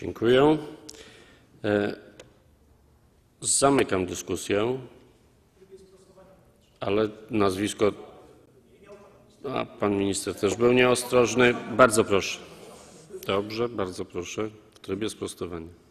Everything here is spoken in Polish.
Dziękuję. E, zamykam dyskusję. Ale nazwisko. A pan minister też był nieostrożny. Bardzo proszę. Dobrze, bardzo proszę. W trybie sprostowania.